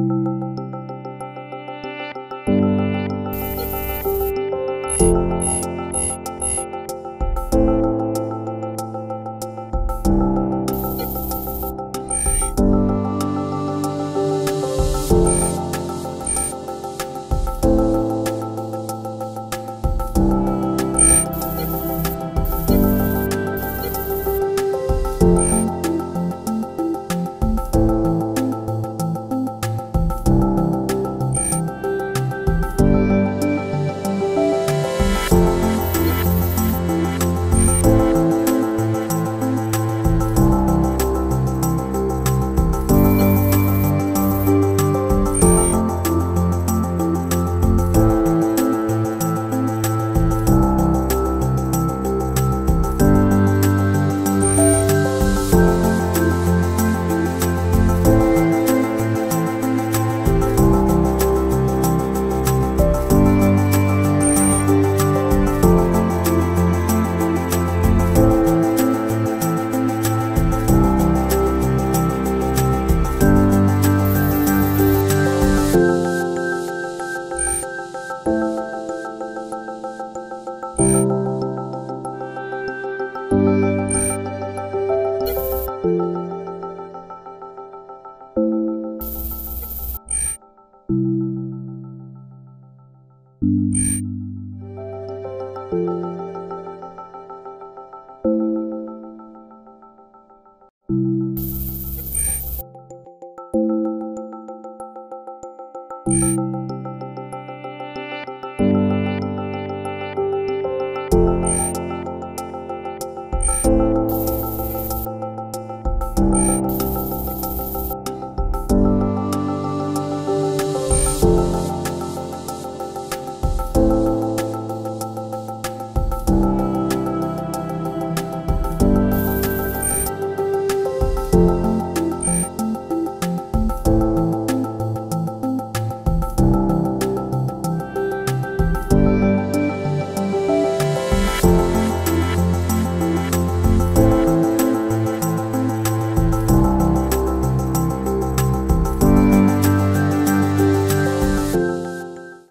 thank you you